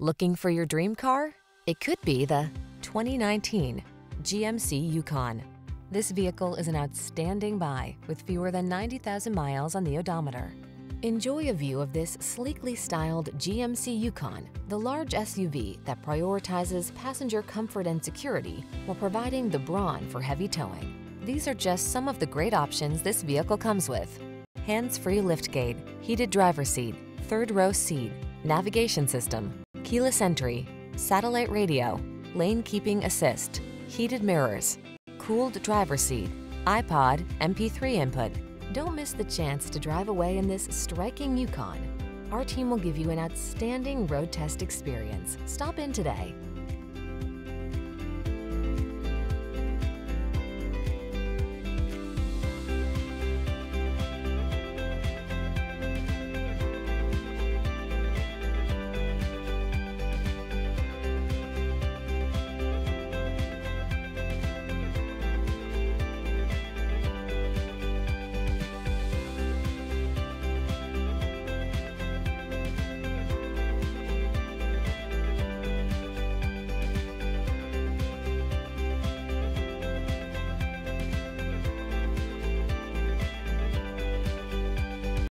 Looking for your dream car? It could be the 2019 GMC Yukon. This vehicle is an outstanding buy with fewer than 90,000 miles on the odometer. Enjoy a view of this sleekly styled GMC Yukon, the large SUV that prioritizes passenger comfort and security while providing the brawn for heavy towing. These are just some of the great options this vehicle comes with. Hands-free liftgate, heated driver seat, third row seat, navigation system, keyless entry, satellite radio, lane keeping assist, heated mirrors, cooled driver seat, iPod, MP3 input. Don't miss the chance to drive away in this striking Yukon. Our team will give you an outstanding road test experience. Stop in today.